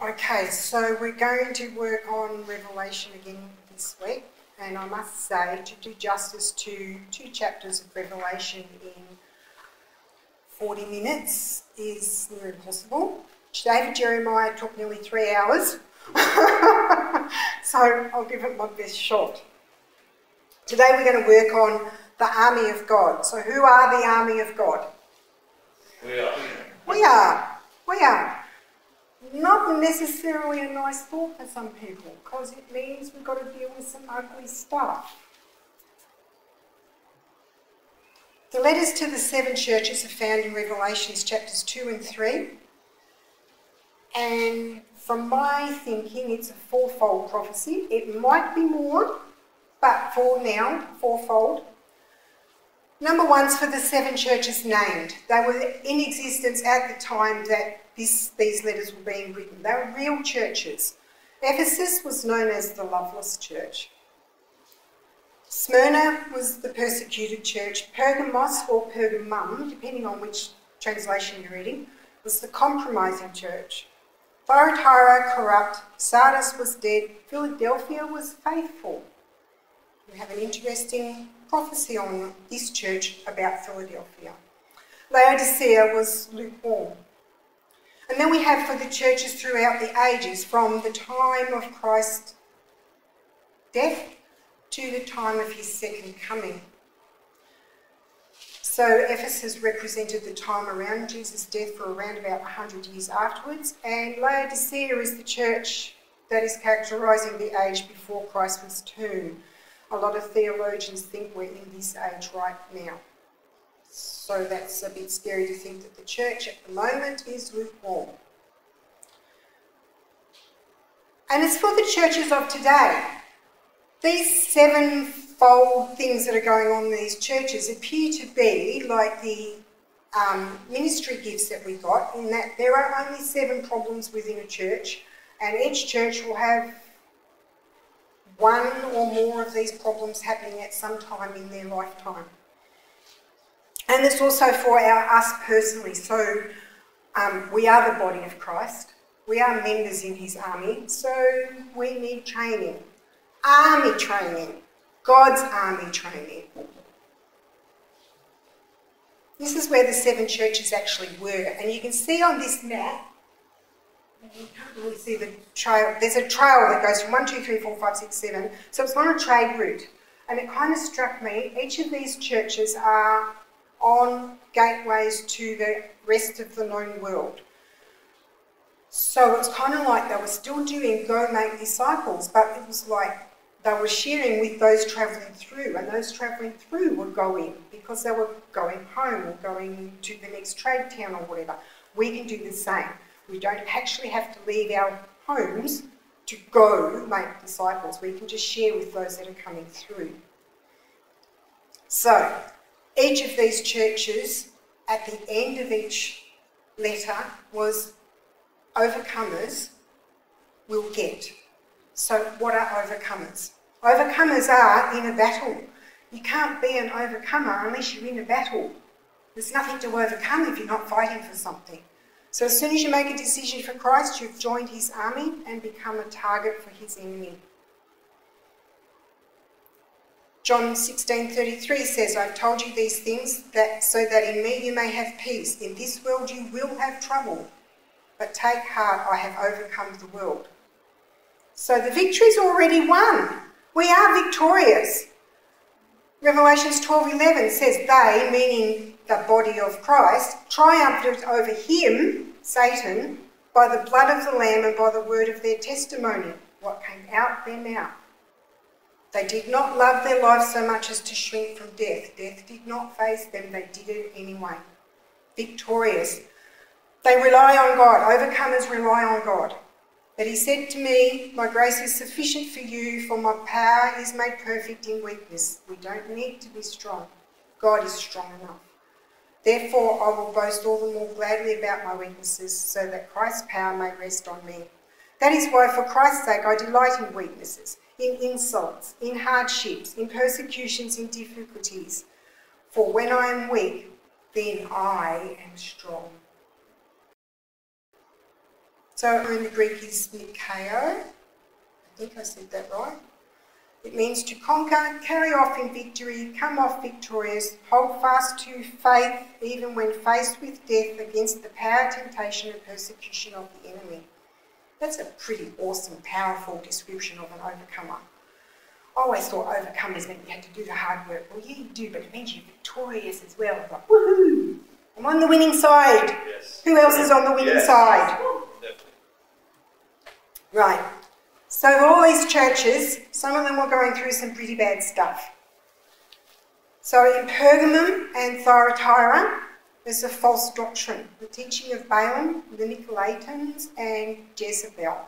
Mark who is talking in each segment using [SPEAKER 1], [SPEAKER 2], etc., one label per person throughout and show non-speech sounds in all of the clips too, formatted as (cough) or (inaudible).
[SPEAKER 1] Okay, so we're going to work on Revelation again this week, and I must say, to do justice to two chapters of Revelation in 40 minutes is near impossible. David Jeremiah took nearly three hours, (laughs) so I'll give it my best shot. Today we're going to work on the army of God. So, who are the army of God?
[SPEAKER 2] We are.
[SPEAKER 1] We are. We are. Not necessarily a nice thought for some people because it means we've got to deal with some ugly stuff. The letters to the seven churches are found in Revelations chapters 2 and 3. And from my thinking, it's a fourfold prophecy. It might be more, but for now, fourfold. Number one's for the seven churches named. They were in existence at the time that this, these letters were being written. They were real churches. Ephesus was known as the loveless church. Smyrna was the persecuted church. Pergamos or Pergamum, depending on which translation you're reading, was the compromising church. Thyatira corrupt, Sardis was dead, Philadelphia was faithful. We have an interesting prophecy on this church about Philadelphia. Laodicea was lukewarm. And then we have for the churches throughout the ages, from the time of Christ's death to the time of his second coming. So Ephesus represented the time around Jesus' death for around about 100 years afterwards, and Laodicea is the church that is characterising the age before Christ was tomb. A lot of theologians think we're in this age right now. So that's a bit scary to think that the church at the moment is lukewarm. And it's for the churches of today. These sevenfold things that are going on in these churches appear to be like the um, ministry gifts that we got, in that there are only seven problems within a church, and each church will have one or more of these problems happening at some time in their lifetime. And it's also for our, us personally. So um, we are the body of Christ. We are members in his army. So we need training. Army training. God's army training. This is where the seven churches actually were. And you can see on this map you can't really see the trail. There's a trail that goes from 1, 2, 3, 4, 5, 6, 7. So it's on a trade route. And it kind of struck me, each of these churches are on gateways to the rest of the known world. So it's kind of like they were still doing go make disciples, but it was like they were sharing with those travelling through, and those travelling through were going because they were going home or going to the next trade town or whatever. We can do the same. We don't actually have to leave our homes to go make disciples. We can just share with those that are coming through. So, each of these churches, at the end of each letter, was overcomers will get. So, what are overcomers? Overcomers are in a battle. You can't be an overcomer unless you're in a battle. There's nothing to overcome if you're not fighting for something. So as soon as you make a decision for Christ, you've joined his army and become a target for his enemy. John 16:33 says, I've told you these things that so that in me you may have peace. In this world you will have trouble, but take heart, I have overcome the world. So the victory's already won. We are victorious. Revelations 12:11 says they, meaning the body of Christ, triumphed over him, Satan, by the blood of the Lamb and by the word of their testimony, what came out their mouth. They did not love their life so much as to shrink from death. Death did not face them, they did it anyway. Victorious. They rely on God. Overcomers rely on God. But he said to me, My grace is sufficient for you, for my power is made perfect in weakness. We don't need to be strong. God is strong enough. Therefore, I will boast all the more gladly about my weaknesses, so that Christ's power may rest on me. That is why, for Christ's sake, I delight in weaknesses, in insults, in hardships, in persecutions, in difficulties. For when I am weak, then I am strong. So in the Greek is Nikao. I think I said that right. It means to conquer, carry off in victory, come off victorious, hold fast to faith, even when faced with death against the power, temptation, and persecution of the enemy. That's a pretty awesome, powerful description of an overcomer. I always thought overcomers meant you had to do the hard work. Well, yeah, you do, but it means you're victorious as well. Like, woohoo! I'm on the winning side.
[SPEAKER 2] Yes.
[SPEAKER 1] Who else is on the winning
[SPEAKER 2] Yes.
[SPEAKER 1] side?
[SPEAKER 2] Definitely.
[SPEAKER 1] Right. So all these churches, some of them were going through some pretty bad stuff. So in Pergamum and Thyatira, there's a false doctrine, the teaching of Balaam, the Nicolaitans, and Jezebel.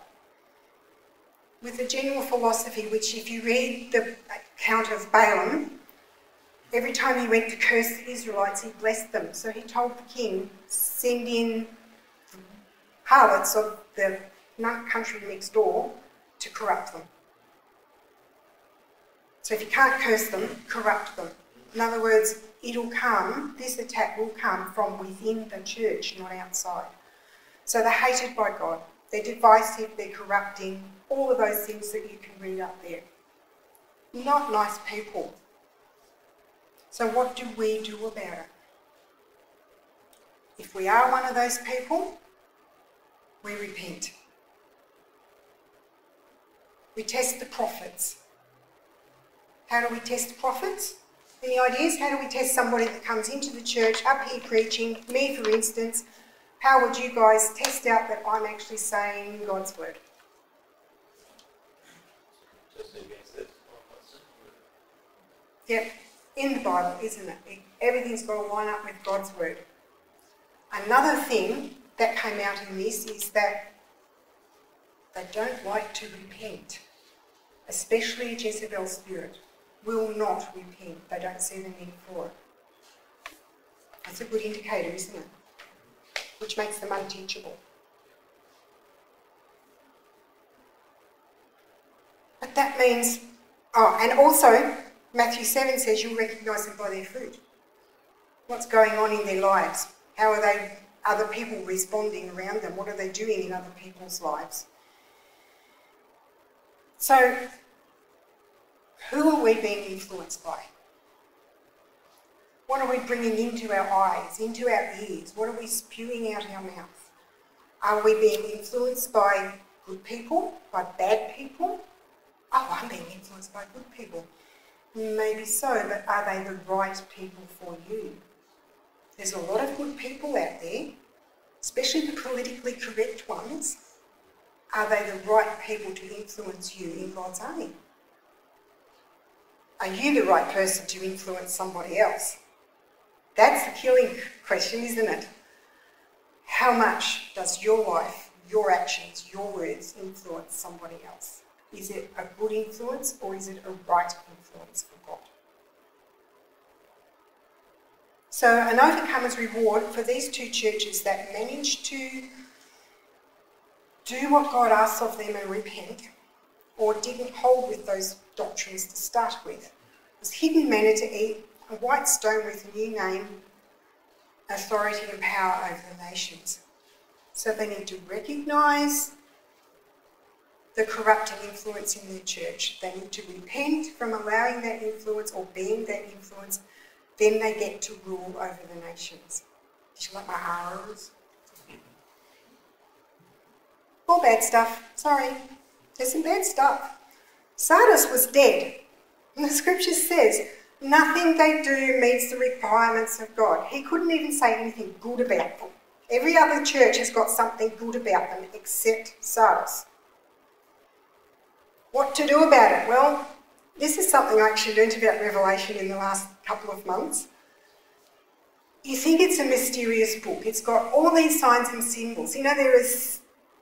[SPEAKER 1] With a general philosophy, which if you read the account of Balaam, every time he went to curse the Israelites, he blessed them. So he told the king, send in harlots of the country next door to corrupt them. So if you can't curse them, corrupt them. In other words, it'll come, this attack will come from within the church, not outside. So they're hated by God. They're divisive, they're corrupting, all of those things that you can read up there. Not nice people. So what do we do about it? If we are one of those people, we repent. We test the prophets. How do we test the prophets? Any ideas? How do we test somebody that comes into the church, up here preaching, me for instance? How would you guys test out that I'm actually saying God's word? Yep, in the Bible, isn't it? Everything's got to line up with God's word. Another thing that came out in this is that they don't like to repent, especially Jezebel's spirit will not repent. They don't see the need for it. That's a good indicator, isn't it? Which makes them unteachable. But that means, oh, and also Matthew 7 says you'll recognise them by their fruit. What's going on in their lives? How are they, other people responding around them? What are they doing in other people's lives? So, who are we being influenced by? What are we bringing into our eyes, into our ears? What are we spewing out our mouth? Are we being influenced by good people, by bad people? Oh, I'm being influenced by good people. Maybe so, but are they the right people for you? There's a lot of good people out there, especially the politically correct ones. Are they the right people to influence you in God's army? Are you the right person to influence somebody else? That's the killing question, isn't it? How much does your life, your actions, your words influence somebody else? Is it a good influence or is it a right influence for God? So, an overcomer's reward for these two churches that managed to do what God asks of them and repent, or didn't hold with those doctrines to start with, was hidden manna to eat, a white stone with a new name, authority and power over the nations. So they need to recognise the corrupting influence in their church. They need to repent from allowing that influence or being that influence. Then they get to rule over the nations. Did you like my arrows? All bad stuff. Sorry. There's some bad stuff. Sardis was dead. And the scripture says, nothing they do meets the requirements of God. He couldn't even say anything good about them. Every other church has got something good about them except Sardis. What to do about it? Well, this is something I actually learnt about Revelation in the last couple of months. You think it's a mysterious book. It's got all these signs and symbols. You know, there is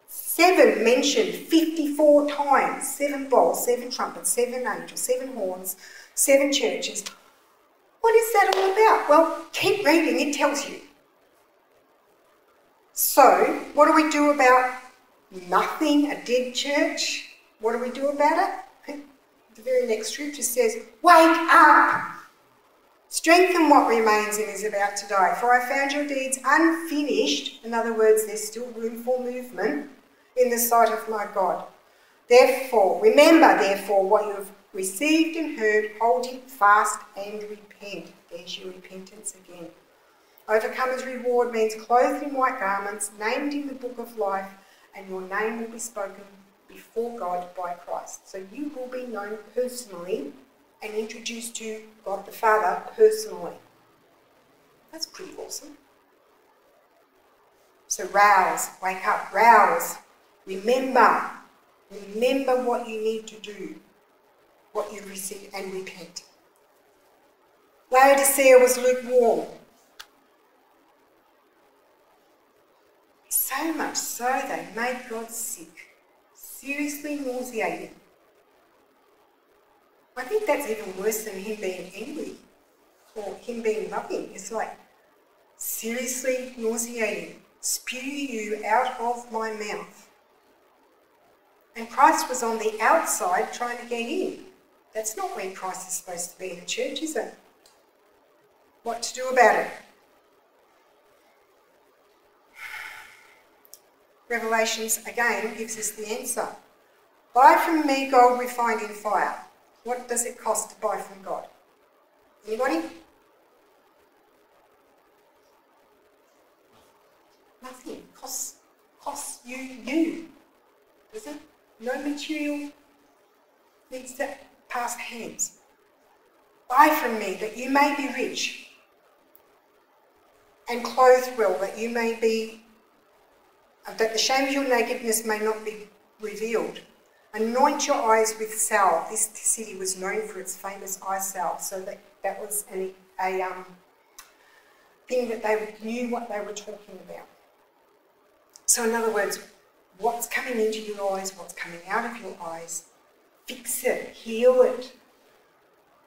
[SPEAKER 1] seven mentioned 54 times seven bowls, seven trumpets, seven angels, seven horns, seven churches. What is that all about? Well, keep reading, it tells you. So, what do we do about nothing, a dead church? What do we do about it? (laughs) The very next scripture says, Wake up! Strengthen what remains and is about to die. For I found your deeds unfinished. In other words, there's still room for movement. In the sight of my God. Therefore, remember, therefore, what you have received and heard, hold it fast and repent. There's your repentance again. Overcomer's reward means clothed in white garments, named in the book of life, and your name will be spoken before God by Christ. So you will be known personally and introduced to God the Father personally. That's pretty awesome. So rouse, wake up, rouse, remember, remember what you need to do, what you receive, and repent. Laodicea was lukewarm. So much so they made God sick, seriously nauseating. I think that's even worse than him being angry or him being loving. It's like seriously nauseating. Spew you out of my mouth. And Christ was on the outside trying to get in. That's not where Christ is supposed to be in the church, is it? What to do about it? Revelations again gives us the answer. Buy from me gold refined in fire. What does it cost to buy from God? Anybody? Nothing. Costs costs you you. Does it? No material needs to pass hands. Buy from me that you may be rich and clothed well, that you may be that the shame of your nakedness may not be revealed. Anoint your eyes with salve. This city was known for its famous eye salve, so that, that was a um, thing that they knew what they were talking about. So, in other words, what's coming into your eyes, what's coming out of your eyes, fix it, heal it,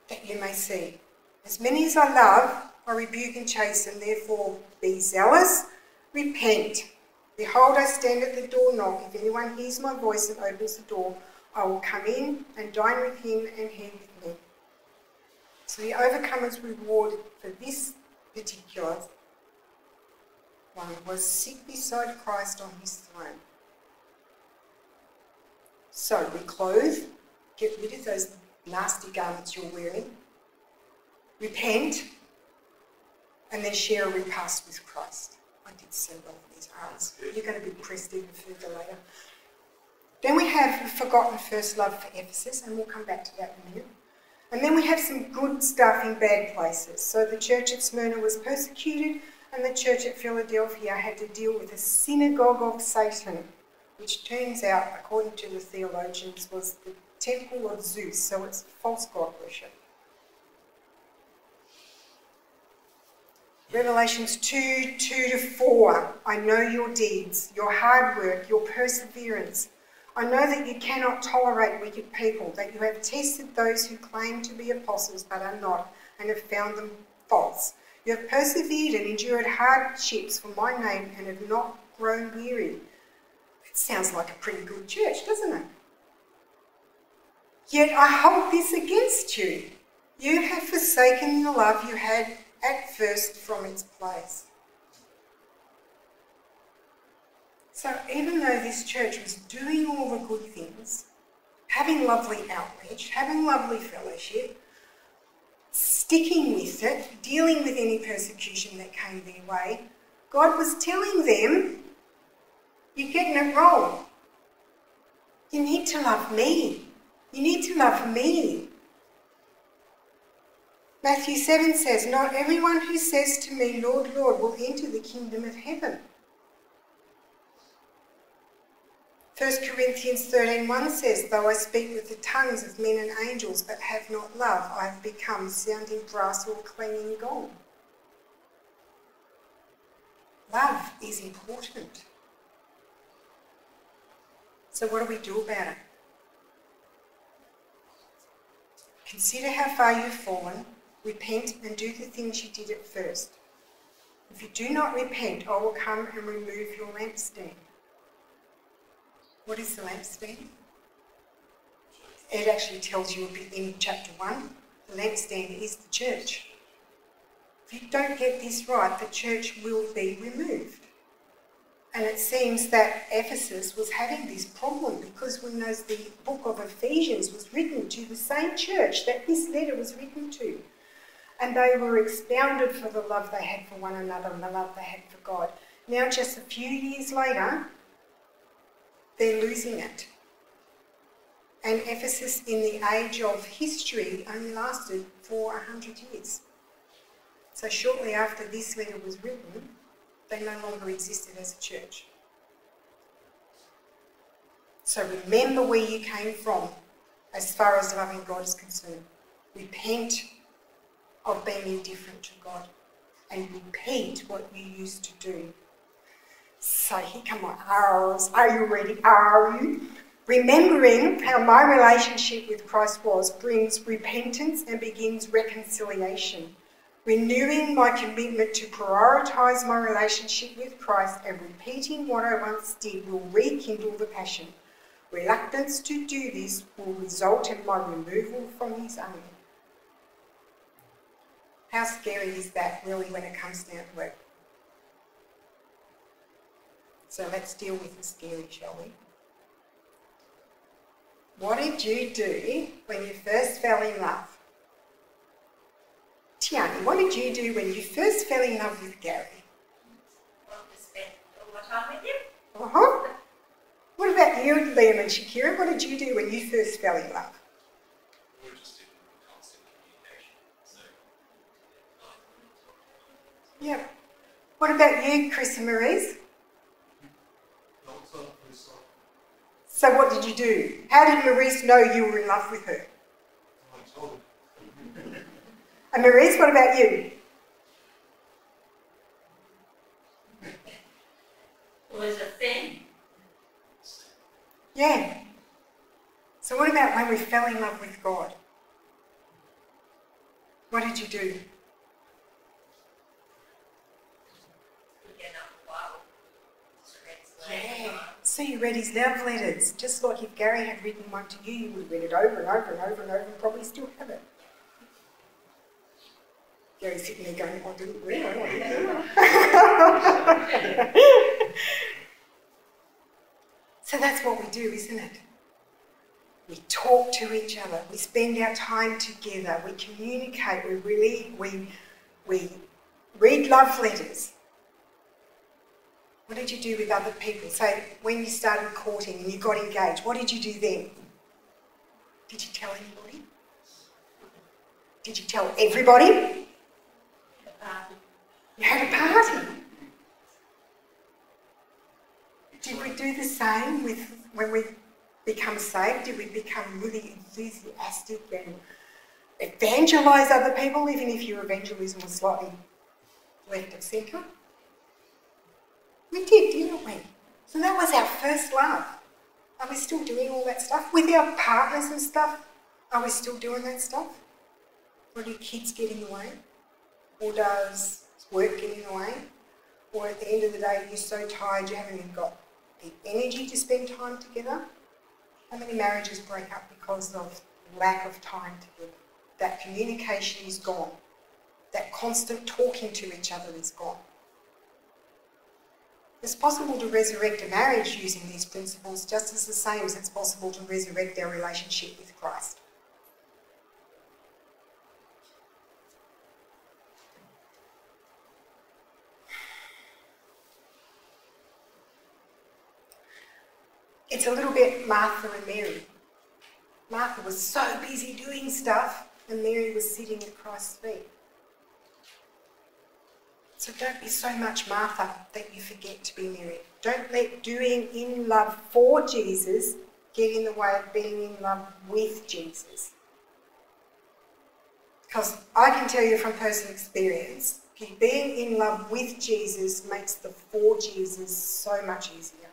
[SPEAKER 1] that you may see. As many as I love, I rebuke and chasten, therefore be zealous, repent. Behold, I stand at the door knock. If anyone hears my voice and opens the door, I will come in and dine with him and he with me. So the overcomer's reward for this particular one was sit beside Christ on his throne. So reclothe, get rid of those nasty garments you're wearing, repent, and then share a repast with Christ. I did well for these arms. You're going to be pressed even further later. Then we have forgotten first love for Ephesus, and we'll come back to that in a minute. And then we have some good stuff in bad places. So the church at Smyrna was persecuted, and the church at Philadelphia had to deal with a synagogue of Satan, which turns out, according to the theologians, was the temple of Zeus, so it's false god worship. Revelations 2 2 to 4. I know your deeds, your hard work, your perseverance. I know that you cannot tolerate wicked people, that you have tested those who claim to be apostles but are not, and have found them false. You have persevered and endured hardships for my name and have not grown weary. Sounds like a pretty good church, doesn't it? Yet I hold this against you. You have forsaken the love you had at first from its place. So even though this church was doing all the good things, having lovely outreach, having lovely fellowship, sticking with it, dealing with any persecution that came their way, God was telling them, You're getting it wrong. You need to love me. You need to love me. Matthew 7 says, Not everyone who says to me, Lord, Lord, will enter the kingdom of heaven. 1 Corinthians 13:1 says, Though I speak with the tongues of men and angels, but have not love, I have become sounding brass or clanging gong. Love is important. So, what do we do about it? Consider how far you've fallen Repent and do the things you did at first. If you do not repent, I will come and remove your lampstand. What is the lampstand? It actually tells you a bit in chapter 1. The lampstand is the church. If you don't get this right, the church will be removed. And it seems that Ephesus was having this problem because we know the book of Ephesians was written to the same church that this letter was written to. And they were expounded for the love they had for one another and the love they had for God. Now, just a few years later, they're losing it. And Ephesus, in the age of history, only lasted for 100 years. So, shortly after this letter was written, they no longer existed as a church. So, remember where you came from as far as loving God is concerned. Repent of being indifferent to God and repeat what you used to do. So, here come my R's. Are you ready? Are you? Remembering how my relationship with Christ was brings repentance and begins reconciliation. Renewing my commitment to prioritise my relationship with Christ and repeating what I once did will rekindle the passion. Reluctance to do this will result in my removal from His army. How scary is that, really, when it comes down to it? So let's deal with the scary, shall we? What did you do when you first fell in love? Tiani, what did you do when you first fell in love with Gary?
[SPEAKER 3] Well, to spend all my time with him.
[SPEAKER 1] Uh huh. What about you, Liam and Shakira? What did you do when you first fell in love?
[SPEAKER 2] We're just in constant communication. So.
[SPEAKER 1] What about you, Chris and Maurice? So what did you do? How did Maurice know you were in love with her? And Maurice, what about you?
[SPEAKER 3] Was a thing.
[SPEAKER 1] Yeah. So what about when we fell in love with God? What did you do?
[SPEAKER 3] We get up a while. Just read some
[SPEAKER 1] Yeah. So you read his love letters, just like if Gary had written one to you, you would read it over and over and over and over and probably still have it. Sitting there going, I didn't (laughs) so that's what we do, isn't it? We talk to each other, we spend our time together, we communicate, we really we we read love letters. What did you do with other people? Say, when you started courting and you got engaged, what did you do then? Did you tell anybody? Did you tell everybody? You had a party. Did we do the same with when we become saved? Did we become really enthusiastic and evangelize other people, even if your evangelism was slightly left of centre? We did, didn't we? So that was our first love. Are we still doing all that stuff? With our partners and stuff, are we still doing that stuff? Or do kids get in the way? Or does work get in the way? Or at the end of the day, you're so tired you haven't even got the energy to spend time together? How many marriages break up because of lack of time together? That communication is gone. That constant talking to each other is gone. It's possible to resurrect a marriage using these principles just as the same as it's possible to resurrect our relationship with Christ. It's a little bit Martha and Mary. Martha was so busy doing stuff, and Mary was sitting at Christ's feet. So don't be so much Martha that you forget to be Mary. Don't let doing in love for Jesus get in the way of being in love with Jesus. Because I can tell you from personal experience, being in love with Jesus makes the for Jesus so much easier.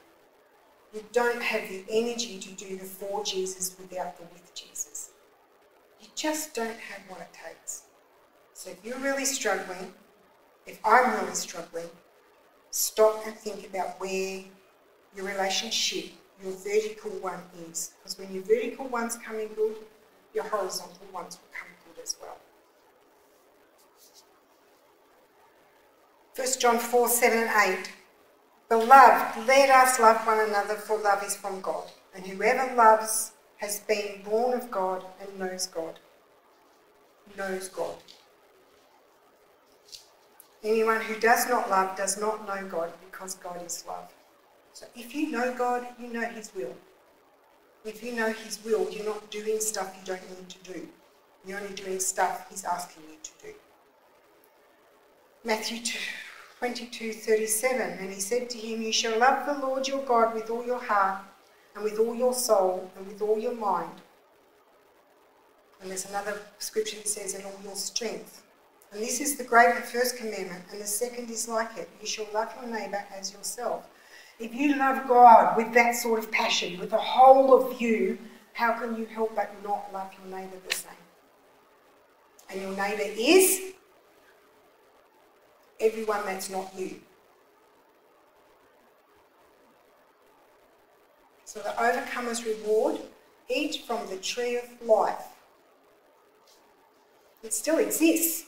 [SPEAKER 1] You don't have the energy to do the for Jesus without the with Jesus. You just don't have what it takes. So if you're really struggling, if I'm really struggling, stop and think about where your relationship, your vertical one is. Because when your vertical one's coming good, your horizontal ones will come good as well. 1 John 4 7 and 8. Beloved, let us love one another, for love is from God. And whoever loves has been born of God and knows God. Knows God. Anyone who does not love does not know God because God is love. So if you know God, you know His will. If you know His will, you're not doing stuff you don't need to do. You're only doing stuff He's asking you to do. Matthew 22 37. And he said to him, You shall love the Lord your God with all your heart, and with all your soul, and with all your mind. And there's another scripture that says, And all your strength. And this is the great and first commandment, and the second is like it you shall love your neighbour as yourself. If you love God with that sort of passion, with the whole of you, how can you help but not love your neighbour the same? And your neighbour is everyone that's not you. So the overcomer's reward eat from the tree of life. It still exists.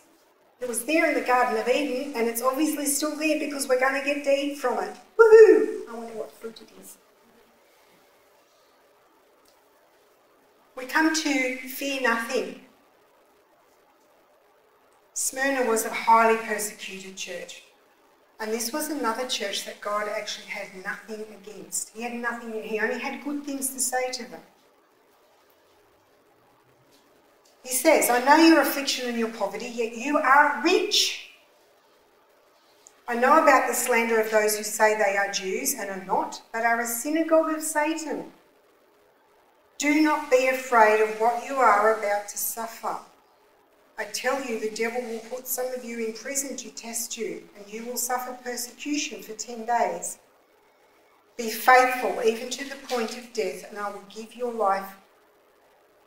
[SPEAKER 1] It was there in the Garden of Eden, and it's obviously still there because we're going to get to eat from it. Woohoo! I wonder what fruit it is. We come to fear nothing. Smyrna was a highly persecuted church. And this was another church that God actually had nothing against. He had nothing, he only had good things to say to them. He says, I know your affliction and your poverty, yet you are rich. I know about the slander of those who say they are Jews and are not, but are a synagogue of Satan. Do not be afraid of what you are about to suffer. I tell you, the devil will put some of you in prison to test you, and you will suffer persecution for ten days. Be faithful even to the point of death, and I will give your life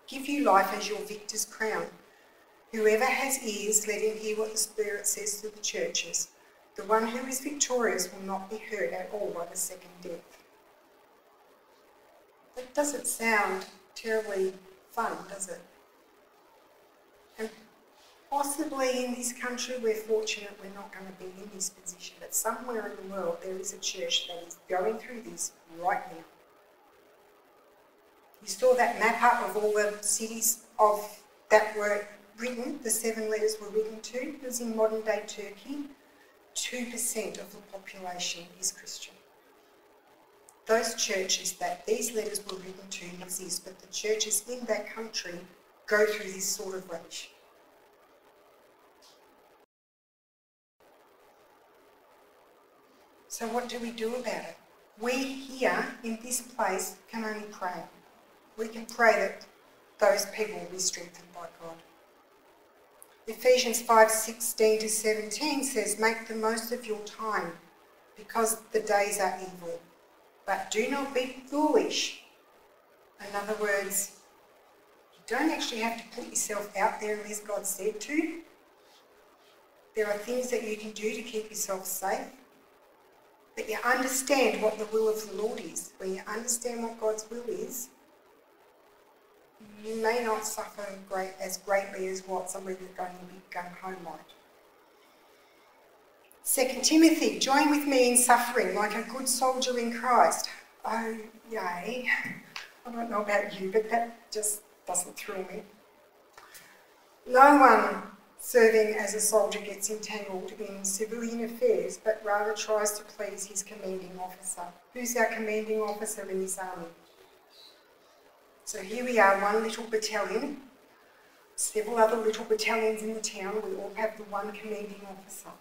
[SPEAKER 1] give you life as your victor's crown. Whoever has ears, let him hear what the Spirit says to the churches. The one who is victorious will not be hurt at all by the second death. That doesn't sound terribly fun, does it? And possibly in this country we're fortunate we're not going to be in this position, but somewhere in the world there is a church that is going through this right now. You saw that map up of all the cities of that were written, the seven letters were written to. It was in modern day Turkey. 2% of the population is Christian. Those churches that these letters were written to exist, but the churches in that country go through this sort of rubbish. So, what do we do about it? We here in this place can only pray we can pray that those people will be strengthened by God. Ephesians 5 16 to 17 says, Make the most of your time because the days are evil. But do not be foolish. In other words, you don't actually have to put yourself out there unless God said to. There are things that you can do to keep yourself safe. But you understand what the will of the Lord is. When you understand what God's will is, you may not suffer great, as greatly as what somebody that's going to be going home might. Second Timothy, join with me in suffering like a good soldier in Christ. Oh, yay. I don't know about you, but that just doesn't thrill me. No one serving as a soldier gets entangled in civilian affairs, but rather tries to please his commanding officer. Who's our commanding officer in this army? So here we are, one little battalion, several other little battalions in the town. We all have the one commanding officer.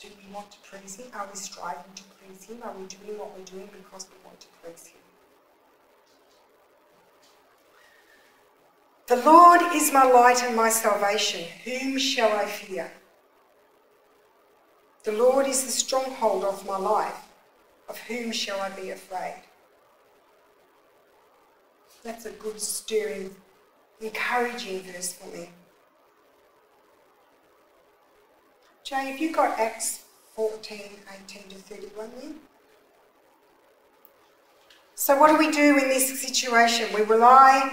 [SPEAKER 1] Do we want to please him? Are we striving to please him? Are we doing what we're doing because we want to please him? The Lord is my light and my salvation. Whom shall I fear? The Lord is the stronghold of my life. Of whom shall I be afraid? That's a good, stirring, encouraging verse for me. Jay, have you got Acts 14, 18 to 31 there? So what do we do in this situation? We rely,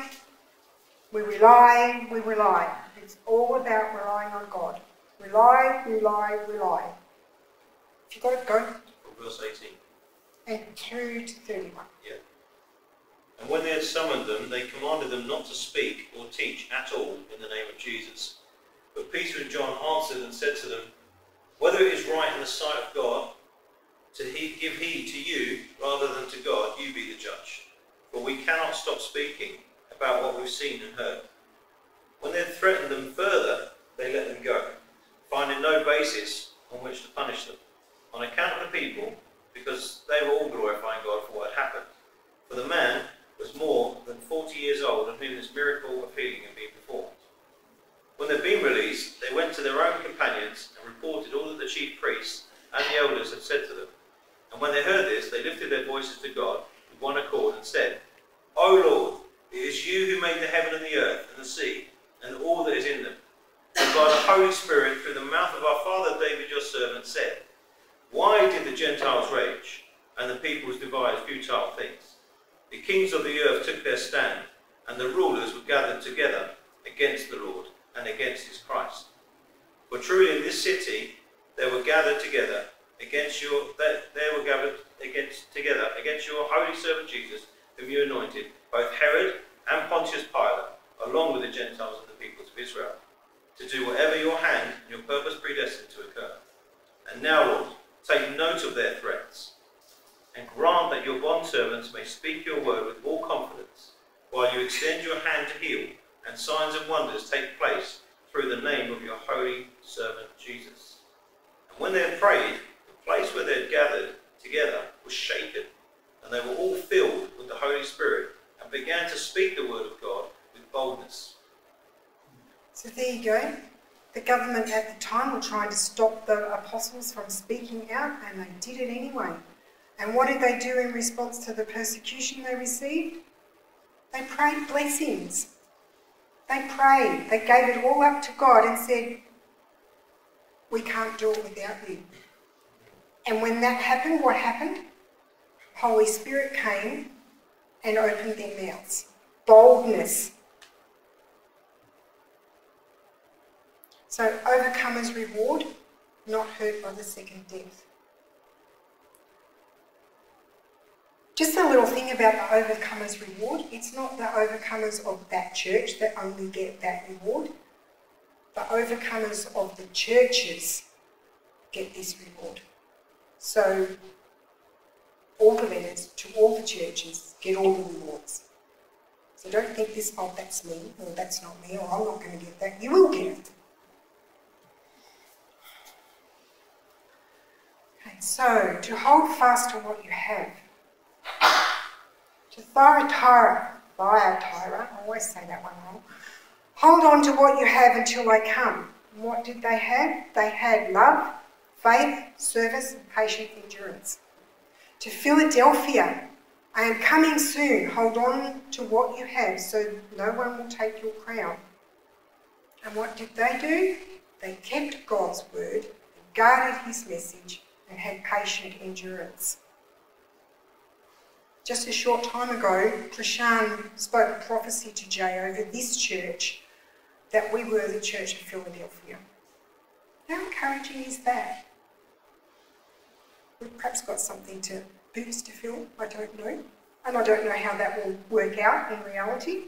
[SPEAKER 1] we rely, we rely. It's all about relying on God. Rely, rely, rely. If you've got to go.
[SPEAKER 4] verse 18.
[SPEAKER 1] and 2 to 31. Yeah.
[SPEAKER 4] And when they had summoned them, they commanded them not to speak or teach at all in the name of Jesus. But Peter and John answered and said to them, Whether it is right in the sight of God to he- give heed to you rather than to God, you be the judge. For we cannot stop speaking about what we've seen and heard. When they threatened them further, they let them go, finding no basis on which to punish them, on account of the people, because they were all glorifying God for what had happened. For the man was more than 40 years old on whom this miracle of healing had been performed. When they'd been released, they went to their own companions and reported all that the chief priests and the elders had said to them. And when they heard this, they lifted their voices to God with one accord and said, O Lord, it is you who made the heaven and the earth and the sea and all that is in them. And by the Holy Spirit, through the mouth of our father David your servant, said, Why did the Gentiles rage and the peoples devise futile things? The kings of the earth took their stand, and the rulers were gathered together against the Lord and against his Christ. For truly in this city they were gathered together against your they, they were gathered against together against your holy servant Jesus, whom you anointed, both Herod and Pontius Pilate, along with the Gentiles and the peoples of Israel, to do whatever your hand and your purpose predestined to occur. And now, Lord, take note of their threats and grant that your bondservants may speak your word with all confidence, while you extend your hand to heal, and signs and wonders take place through the name of your holy servant Jesus. And when they had prayed, the place where they had gathered together was shaken, and they were all filled with the Holy Spirit, and began to speak the word of God with boldness.
[SPEAKER 1] So there you go. The government at the time were trying to stop the apostles from speaking out, and they did it anyway. And what did they do in response to the persecution they received? They prayed blessings. They prayed. They gave it all up to God and said, We can't do it without you. And when that happened, what happened? Holy Spirit came and opened their mouths. Boldness. So, overcomers reward, not hurt by the second death. Just a little thing about the overcomers reward. It's not the overcomers of that church that only get that reward. The overcomers of the churches get this reward. So all the letters to all the churches get all the rewards. So don't think this, oh, that's me, or that's not me, or I'm not going to get that. You will get it. Okay, so to hold fast to what you have to Thyatira, Thyatira, I always say that one wrong. Hold on to what you have until I come. And what did they have? They had love, faith, service, and patient endurance. To Philadelphia, I am coming soon. Hold on to what you have so no one will take your crown. And what did they do? They kept God's word, guarded his message, and had patient endurance. Just a short time ago, Prashan spoke a prophecy to Jay over this church that we were the Church of Philadelphia. How encouraging is that? We've perhaps got something to boost to Phil, I don't know. And I don't know how that will work out in reality,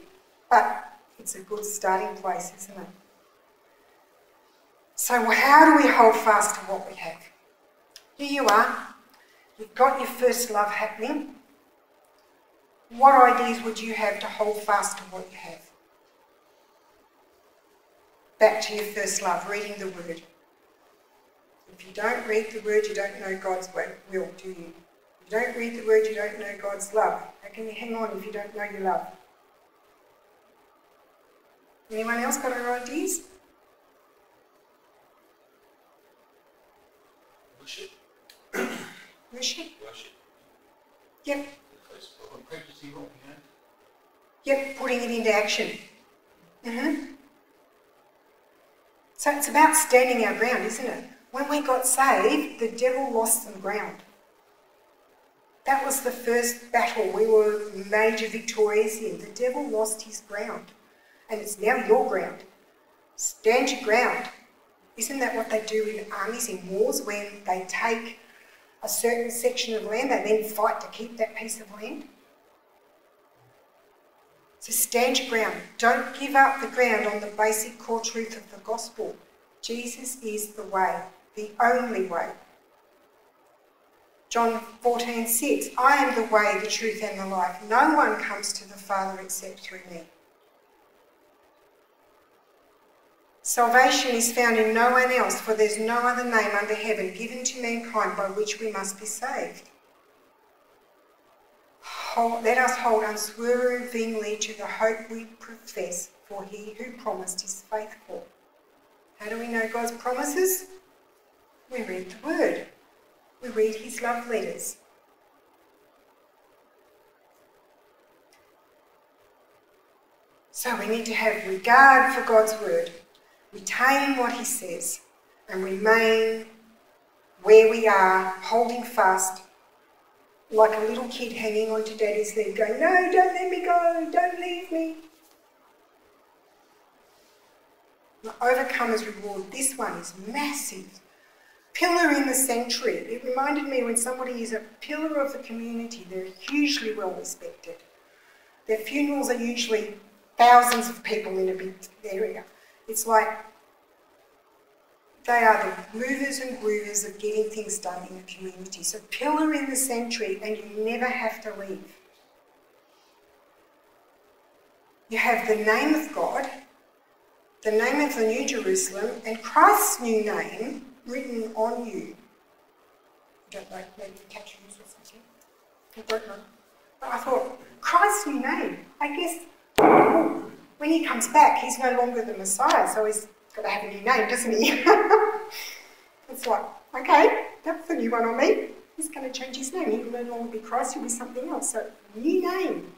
[SPEAKER 1] but it's a good starting place, isn't it? So, how do we hold fast to what we have? Here you are. You've got your first love happening. What ideas would you have to hold fast to what you have? Back to your first love, reading the Word. If you don't read the Word, you don't know God's will, do you? You don't read the Word, you don't know God's love. How can you hang on if you don't know your love? Anyone else got any ideas?
[SPEAKER 2] Worship.
[SPEAKER 1] Worship?
[SPEAKER 2] Worship.
[SPEAKER 1] Yep.
[SPEAKER 2] Or practicing what we have.
[SPEAKER 1] Yep, putting it into action. hmm So it's about standing our ground, isn't it? When we got saved, the devil lost some ground. That was the first battle we were major victorious in. The devil lost his ground. And it's now your ground. Stand your ground. Isn't that what they do in armies, in wars, when they take a certain section of land, they then fight to keep that piece of land. So stand your ground. Don't give up the ground on the basic core truth of the gospel. Jesus is the way, the only way. John 14, 6. I am the way, the truth, and the life. No one comes to the Father except through me. Salvation is found in no one else, for there's no other name under heaven given to mankind by which we must be saved. Hold, let us hold unswervingly to the hope we profess, for he who promised is faithful. How do we know God's promises? We read the Word. We read his love letters. So we need to have regard for God's Word retain what he says, and remain where we are, holding fast, like a little kid hanging on to daddy's leg, going, No, don't let me go, don't leave me. The overcomer's reward, this one is massive. Pillar in the sanctuary. It reminded me when somebody is a pillar of the community, they're hugely well respected. Their funerals are usually thousands of people in a big area. It's like they are the movers and groovers of getting things done in the community. So pillar in the sanctuary and you never have to leave. You have the name of God, the name of the New Jerusalem, and Christ's new name written on you. I don't know, maybe you or something. I don't know. But I thought, Christ's new name. I guess when he comes back, he's no longer the Messiah, so he's got to have a new name, doesn't he? (laughs) it's like, okay, that's the new one on me. He's going to change his name. He will no longer be Christ, he'll be something else. So, new name.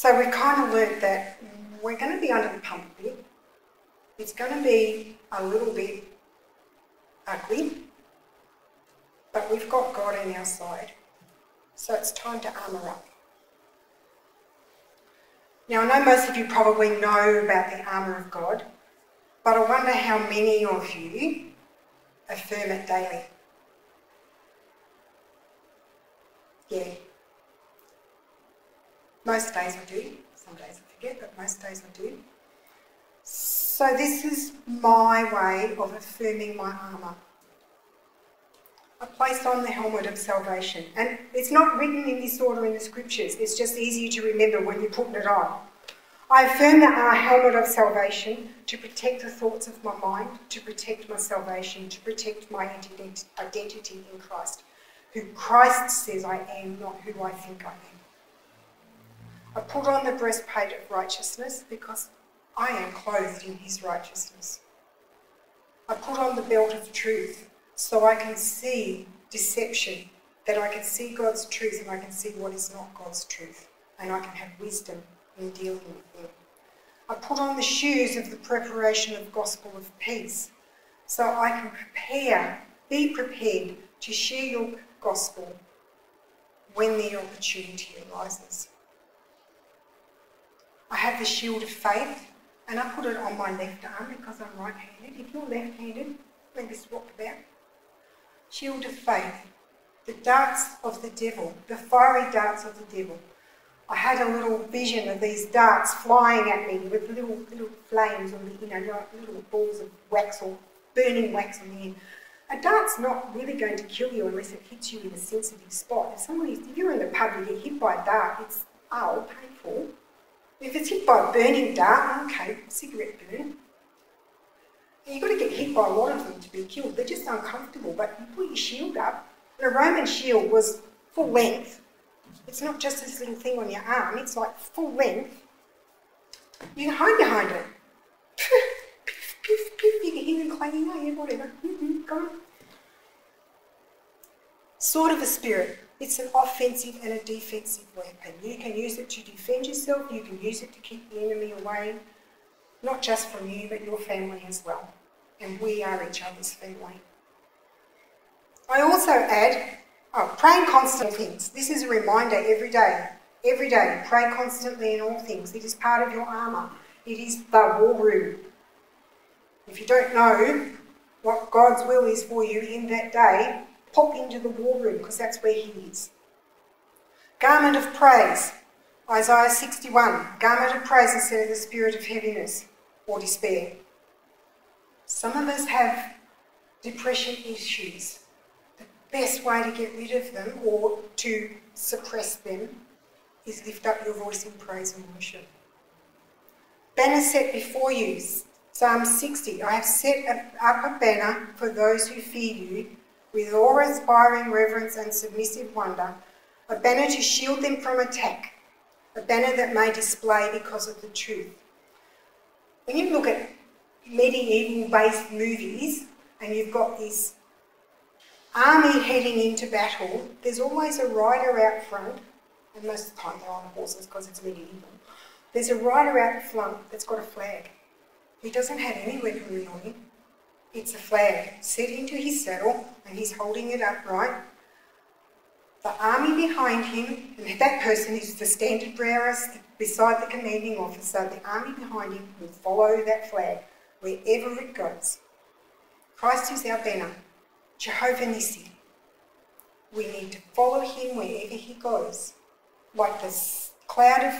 [SPEAKER 1] So we kind of learnt that we're going to be under the pump a bit. It's going to be a little bit ugly, but we've got God on our side. So it's time to armour up. Now, I know most of you probably know about the armour of God, but I wonder how many of you affirm it daily. Yeah. Most days I do. Some days I forget, but most days I do. So, this is my way of affirming my armour. I place on the helmet of salvation. And it's not written in this order in the scriptures, it's just easier to remember when you're putting it on. I affirm that our helmet of salvation to protect the thoughts of my mind, to protect my salvation, to protect my identity in Christ, who Christ says I am, not who I think I am. I put on the breastplate of righteousness because I am clothed in his righteousness. I put on the belt of truth so I can see deception, that I can see God's truth and I can see what is not God's truth, and I can have wisdom in dealing with them. I put on the shoes of the preparation of gospel of peace, so I can prepare, be prepared to share your gospel when the opportunity arises. I have the shield of faith, and I put it on my left arm because I'm right handed. If you're left handed, maybe swap about shield of faith, the darts of the devil, the fiery darts of the devil. I had a little vision of these darts flying at me with little little flames on the, you know, little balls of wax or burning wax on the end. A dart's not really going to kill you unless it hits you in a sensitive spot. If somebody, if you're in the pub and you get hit by a dart, it's oh painful. If it's hit by a burning dart, okay, cigarette burn, you've got to get hit by a lot of them to be killed. They're just uncomfortable, but you put your shield up. And a Roman shield was full length. It's not just this little thing on your arm, it's like full length. You can hide behind it. piff, piff, piff, you can hear them clanging away, whatever. Mm-hmm. Sword of the Spirit. It's an offensive and a defensive weapon. You can use it to defend yourself, you can use it to keep the enemy away, not just from you, but your family as well. And we are each other's family. I also add, oh, praying constant things. This is a reminder every day. Every day, pray constantly in all things. It is part of your armour. It is the war room. If you don't know what God's will is for you in that day, pop into the war room because that's where He is. Garment of praise. Isaiah 61. Garment of praise instead of the spirit of heaviness or despair. Some of us have depression issues. The best way to get rid of them or to suppress them is lift up your voice in praise and worship. Banner set before you. Psalm 60. I have set up a banner for those who fear you with awe-inspiring reverence and submissive wonder, a banner to shield them from attack, a banner that may display because of the truth. When you look at medieval-based movies and you've got this army heading into battle, there's always a rider out front, and most of the time they're on horses because it's medieval. There's a rider out front that's got a flag. He doesn't have any weaponry on him. It's a flag set into his saddle and he's holding it upright. The army behind him, and that person is the standard bearer beside the commanding officer, the army behind him will follow that flag wherever it goes. Christ is our banner, Jehovah Nissi. We need to follow him wherever he goes, like the cloud of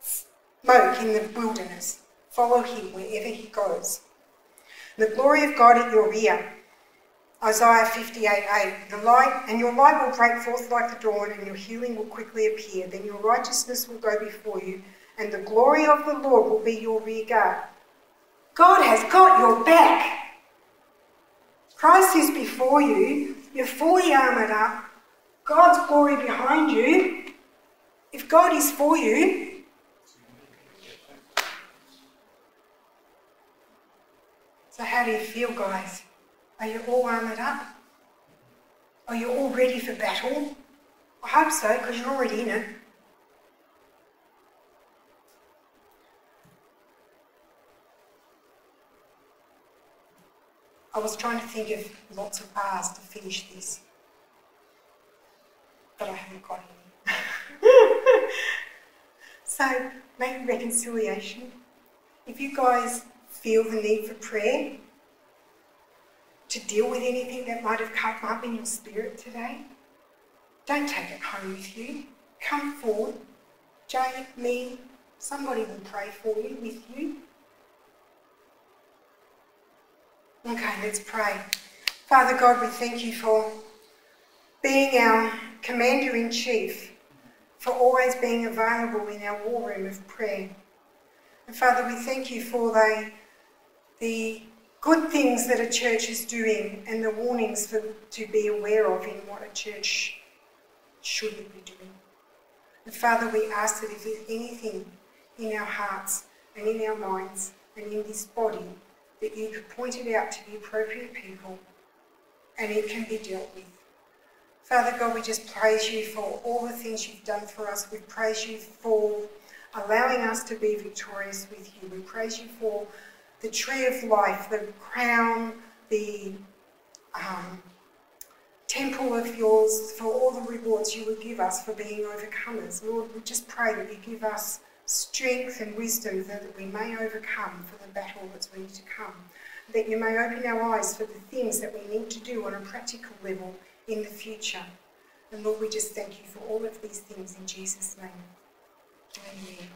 [SPEAKER 1] smoke in the wilderness. Follow him wherever he goes. The glory of God at your rear. Isaiah 58:8. The light and your light will break forth like the dawn, and your healing will quickly appear. Then your righteousness will go before you, and the glory of the Lord will be your rear guard. God has got your back. Christ is before you. You're fully armoured up. God's glory behind you. If God is for you, So, how do you feel, guys? Are you all armoured up? Are you all ready for battle? I hope so, because you're already in it. I was trying to think of lots of R's to finish this, but I haven't got any. (laughs) so, make reconciliation. If you guys feel the need for prayer to deal with anything that might have come up in your spirit today, don't take it home with you. Come forward. Jay, me, somebody will pray for you, with you. Okay, let's pray. Father God, we thank you for being our Commander in Chief, for always being available in our war room of prayer. And Father, we thank you for the the good things that a church is doing and the warnings for, to be aware of in what a church shouldn't be doing. And Father, we ask that if there's anything in our hearts and in our minds and in this body, that you could point it out to the appropriate people and it can be dealt with. Father God, we just praise you for all the things you've done for us. We praise you for allowing us to be victorious with you. We praise you for the tree of life, the crown, the um, temple of yours, for all the rewards you would give us for being overcomers. Lord, we just pray that you give us strength and wisdom so that we may overcome for the battle that's ready to come. That you may open our eyes for the things that we need to do on a practical level in the future. And Lord, we just thank you for all of these things in Jesus' name. Amen.